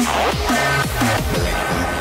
Let's go.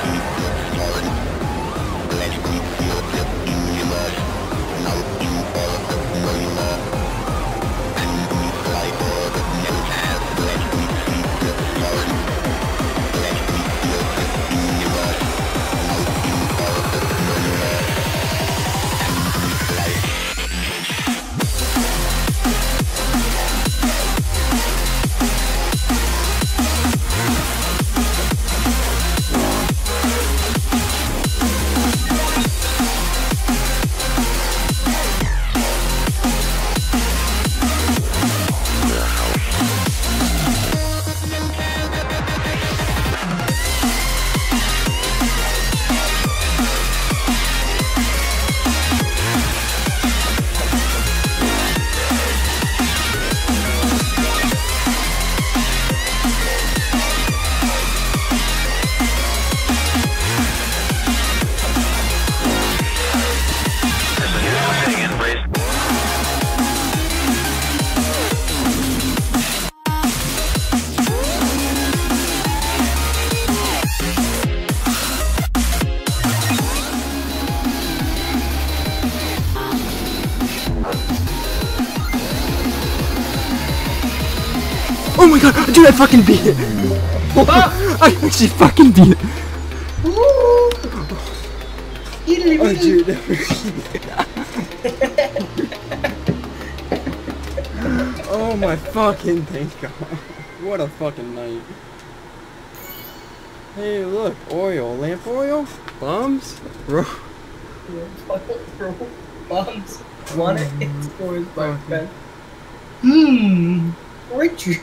Oh my god, dude, I fucking beat it. I actually fucking beat it. Oh, dude. oh my fucking thank god. What a fucking night. Hey, look, oil, lamp oil, bums, bro. Bro, bombs. Want it? It's for his Fucking- friend. Hmm. Richard.